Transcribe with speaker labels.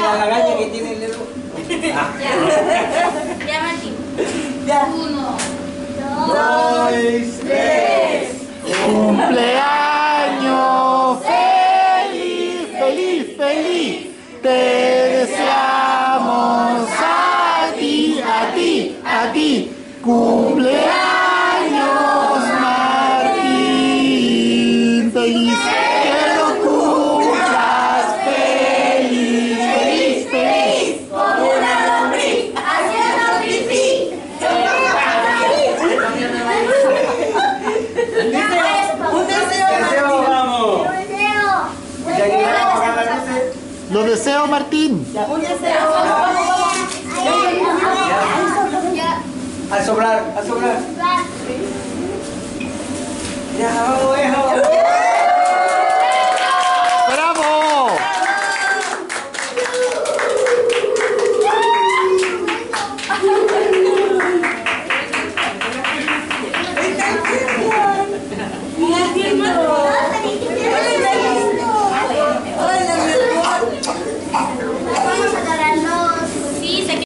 Speaker 1: la araña que tiene el dedo.
Speaker 2: Ya. Ya, Martín.
Speaker 3: Ya.
Speaker 2: Uno.
Speaker 1: Dos, tres.
Speaker 4: Cumpleaños feliz, feliz, feliz. Te deseamos a ti, a ti, a ti. Cumpleaños Martín, feliz. Que lo cumplas feliz, feliz, feliz.
Speaker 3: Con una lombriz haciendo pipí. Un deseo,
Speaker 1: Deseo,
Speaker 3: Martín.
Speaker 1: vamos. Ya que vamos a apagar las luces.
Speaker 4: Lo deseo Martín.
Speaker 3: Un deseo.
Speaker 1: A sobrar, a sobrar. Ya, vamos.